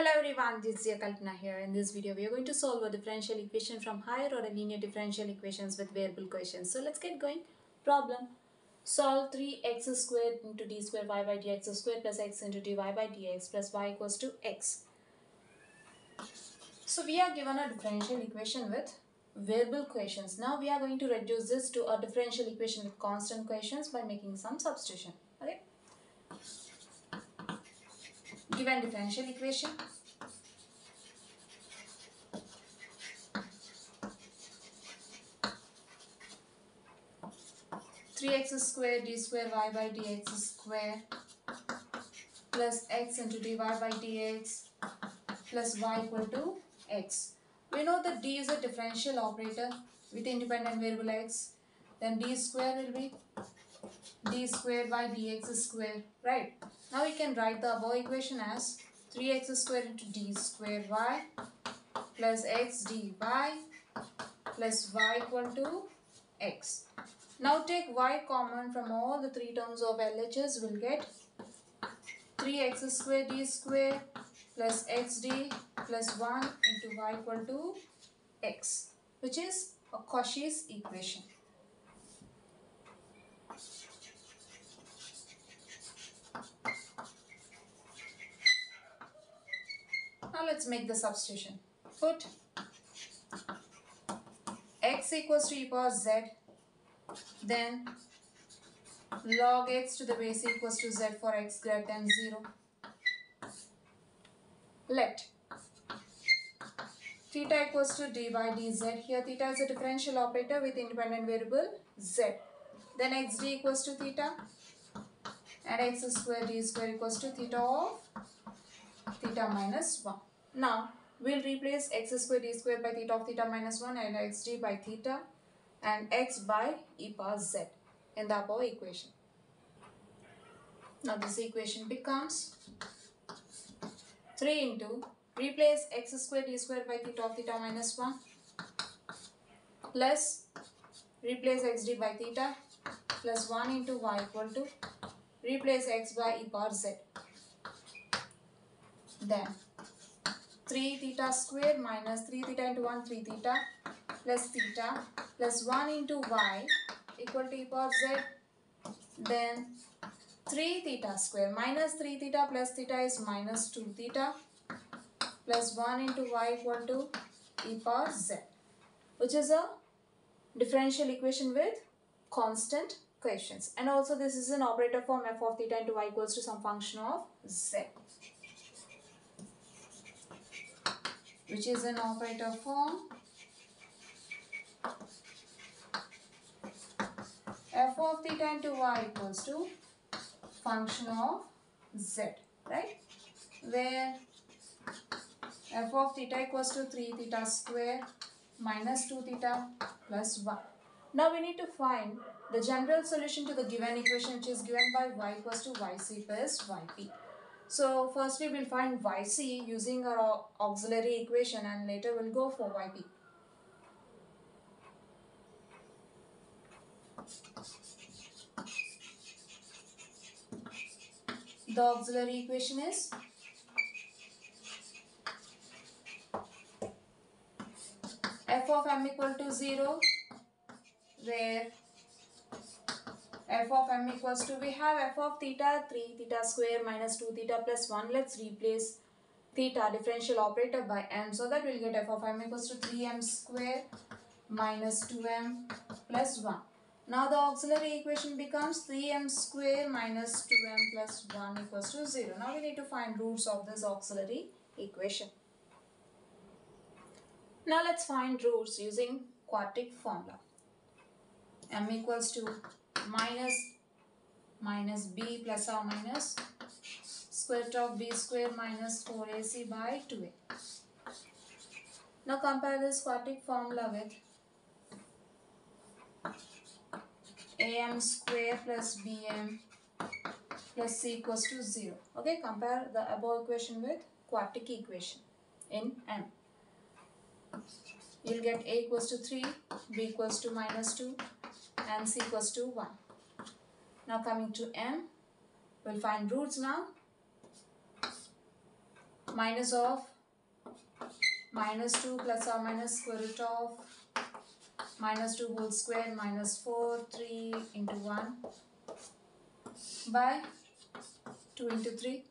Hello everyone, this is Kalpana here. In this video, we are going to solve a differential equation from higher order linear differential equations with variable coefficients. So let's get going. Problem. Solve 3x squared into d squared y by dx squared plus x into dy by dx plus y equals to x. So we are given a differential equation with variable coefficients. Now we are going to reduce this to a differential equation with constant coefficients by making some substitution. Okay given differential equation three x square d square y by dx square plus x into dy by dx plus y equal to x. We know that d is a differential operator with independent variable x. Then d square will be d square by dx square, right? Now we can write the above equation as 3x square into d square y plus x dy plus y equal to x. Now take y common from all the three terms of LHS. We'll get 3x square d square plus xd plus 1 into y equal to x which is a Cauchy's equation. Now let's make the substitution. Put x equals to e power z then log x to the base equals to z for x greater than 0. Let theta equals to dy dz. Here theta is a differential operator with independent variable z. Then xd equals to theta and x square d square equals to theta of theta minus 1. Now, we'll replace x square d square by theta of theta minus 1 and xd by theta and x by e power z in the above equation. Now, this equation becomes 3 into replace x square d square by theta of theta minus 1 plus replace xd by theta plus 1 into y equal to replace x by e power z. Then 3 theta square minus 3 theta into 1 3 theta plus theta plus 1 into y equal to e power z. Then 3 theta square minus 3 theta plus theta is minus 2 theta plus 1 into y equal to e power z which is a differential equation with constant coefficients. And also this is an operator form f of theta into y equals to some function of z which is an operator form f of theta into y equals to function of z right? Where f of theta equals to 3 theta square minus 2 theta plus 1 now we need to find the general solution to the given equation which is given by y equals to yc plus yp. So firstly we'll find yc using our auxiliary equation and later we'll go for yp. The auxiliary equation is f of m equal to 0 where f of m equals to we have f of theta 3 theta square minus 2 theta plus 1 let's replace theta differential operator by m. So that we'll get f of m equals to 3m square minus 2m plus 1 now the auxiliary equation becomes 3m square minus 2m plus 1 equals to 0 now we need to find roots of this auxiliary equation. Now let's find roots using quadratic formula m equals to minus minus b plus or minus square root of b square minus 4ac by 2a. Now compare this quadratic formula with am square plus bm plus c equals to 0. Okay, compare the above equation with quadratic equation in m. You'll get a equals to 3, b equals to minus 2 and c equals to 1. Now coming to m, we'll find roots now. minus of minus 2 plus or minus square root of minus 2 whole square minus 4 3 into 1 by 2 into 3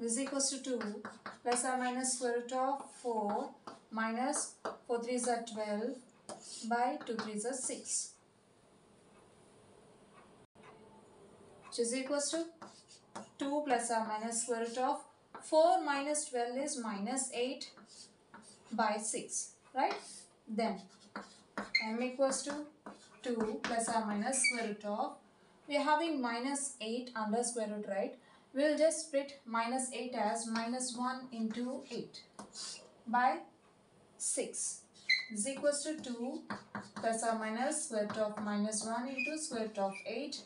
this is equals to 2 plus or minus square root of 4 minus 4 3 is 12 by 2 3 is 6 which is equals to 2 plus or minus square root of 4 minus 12 is minus 8 by 6 right? Then m equals to 2 plus or minus square root of we are having minus 8 under square root right? We'll just split minus 8 as minus 1 into 8 by 6 is equals to 2 plus or minus square root of minus 1 into square root of 8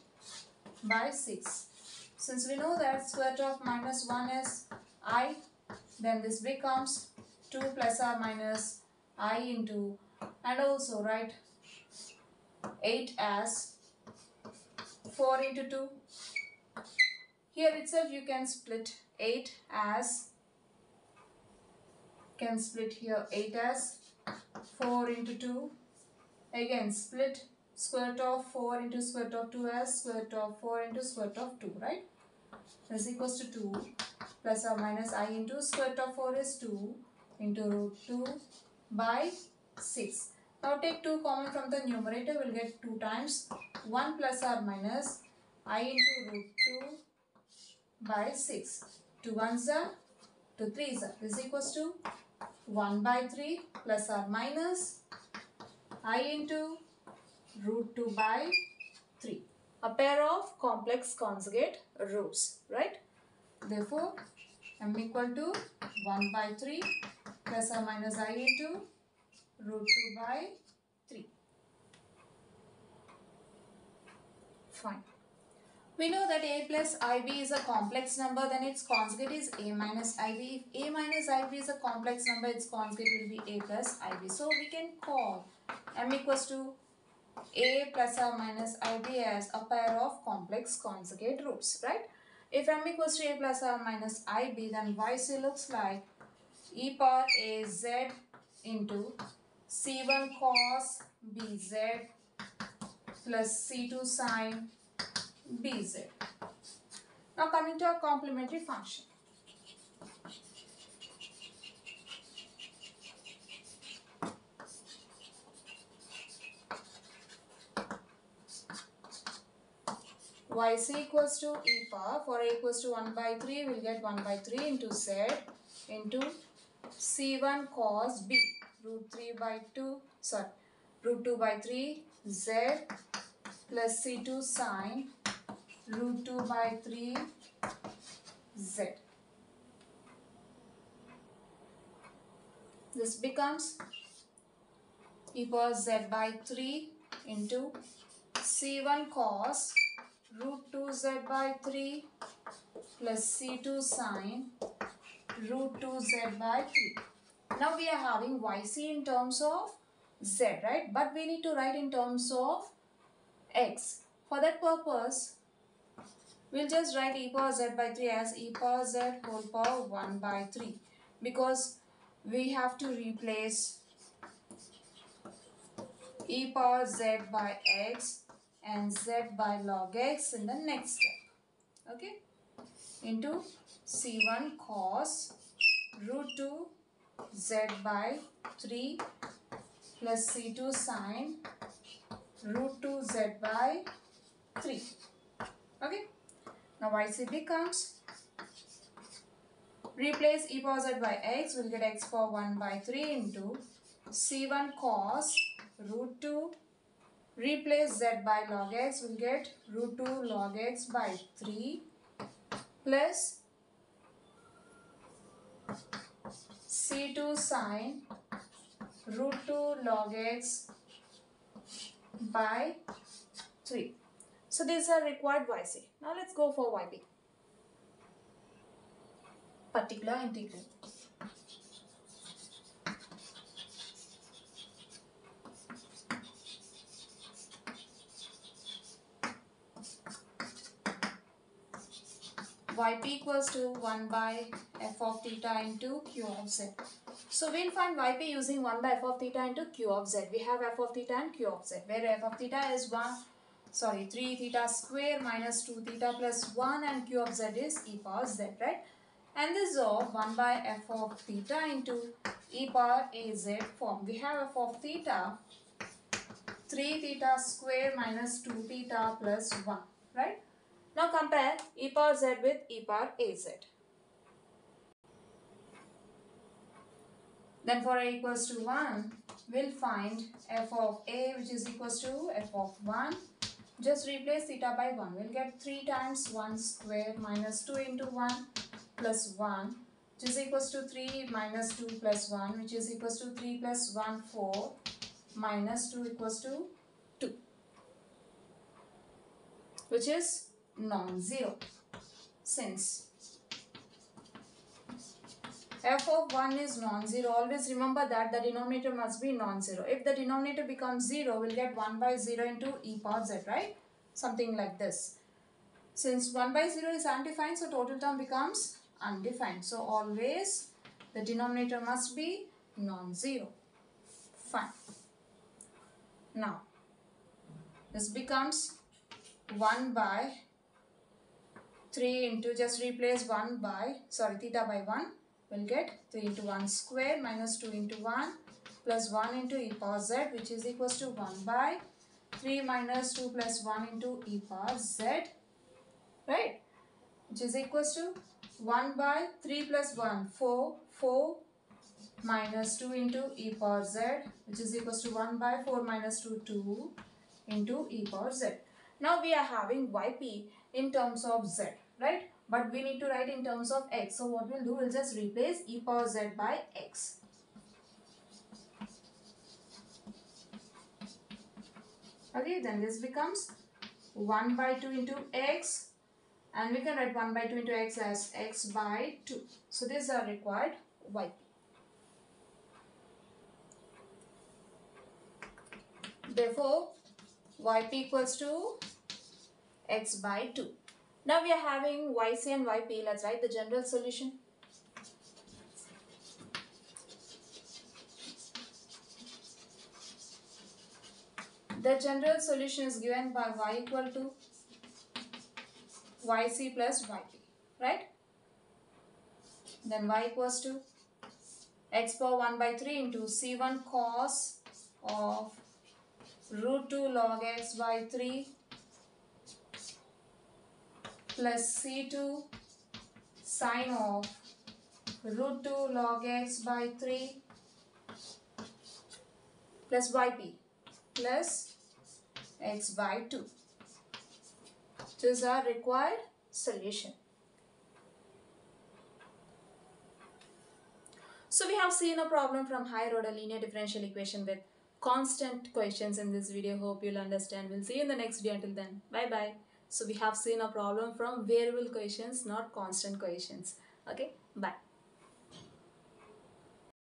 by 6 since we know that square root of minus 1 is i then this becomes 2 plus or minus i into and also write 8 as 4 into 2 here itself you can split 8 as can split here 8 as 4 into 2 again split square root of 4 into square root of 2 as square root of 4 into square root of 2 right is equals to 2 plus or minus i into square root of 4 is 2 into root 2 by 6. Now take 2 common from the numerator, we'll get 2 times 1 plus or minus i into root 2 by 6. 2 ones are 2 threes are is equals to 1 by 3 plus or minus i into root 2 by 3. A pair of complex conjugate roots, right? Therefore, m equal to 1 by 3 plus or minus i into root 2 by 3. Fine. We know that a plus ib is a complex number then its conjugate is a minus ib. If a minus ib is a complex number its conjugate will be a plus ib. So we can call m equals to a plus or minus ib as a pair of complex conjugate roots, right? If m equals to a plus or minus ib then yc looks like e power a z into c1 cos bz plus c2 sine bz. Now coming to our complementary function. Yc equals to e power. For a equals to 1 by 3 we'll get 1 by 3 into z into c1 cos b. Root 3 by 2 sorry root 2 by 3 z plus c2 sine root 2 by 3 z. This becomes e power z by 3 into c1 cos root 2 z by 3 plus c2 sine root 2 z by 3. Now we are having yc in terms of z, right? But we need to write in terms of x. For that purpose, we'll just write e power z by 3 as e power z whole power 1 by 3. Because we have to replace e power z by x and z by log x in the next step. Okay? Into c1 cos root 2 z by 3 plus c2 sine root 2 z by 3. Okay. Now yc becomes replace e power z by x we'll get x power 1 by 3 into c1 cos root 2 replace z by log x will get root 2 log x by 3 plus C2 sine root 2 log x by 3. So these are required YC. Now let's go for YP. Particular integral. Yp equals to 1 by f of theta into q of z. So we'll find yp using 1 by f of theta into q of z. We have f of theta and q of z where f of theta is 1 sorry 3 theta square minus 2 theta plus 1 and q of z is e power z right and this is of 1 by f of theta into e power az form. We have f of theta 3 theta square minus 2 theta plus 1 right. Now compare e power z with e power az. Then for a equals to 1, we'll find f of a which is equals to f of 1. Just replace theta by 1. We'll get 3 times 1 square minus 2 into 1 plus 1 which is equals to 3 minus 2 plus 1 which is equals to 3 plus 1 4 minus 2 equals to 2 which is non-zero since f of 1 is non-zero always remember that the denominator must be non-zero if the denominator becomes 0 we'll get 1 by 0 into e power z right something like this since 1 by 0 is undefined so total term becomes undefined. So always the denominator must be non-zero. Fine. Now this becomes 1 by 3 into just replace 1 by sorry theta by 1 we'll get 3 into 1 square minus 2 into 1 plus 1 into e power z which is equals to 1 by 3 minus 2 plus 1 into e power z right which is equals to 1 by 3 plus 1, 4, 4 minus 2 into e power z which is equals to 1 by 4 minus 2, 2 into e power z. Now we are having yp in terms of z, right? But we need to write in terms of x. So what we'll do, we'll just replace e power z by x. Okay, then this becomes 1 by 2 into x and we can write 1 by 2 into x as x by 2. So these are required yp. Therefore, yp equals to x by 2. Now we are having yc and yp. Let's write the general solution. The general solution is given by y equal to yc plus yp, right? Then y equals to x power 1 by 3 into c1 cos of root 2 log x by 3 plus c2 sine of root 2 log x by 3 plus yp plus x by 2. These are required solution. So we have seen a problem from higher order linear differential equation with constant coefficients in this video. Hope you'll understand. We'll see you in the next video. Until then, bye bye. So we have seen a problem from variable coefficients, not constant coefficients. Okay, bye.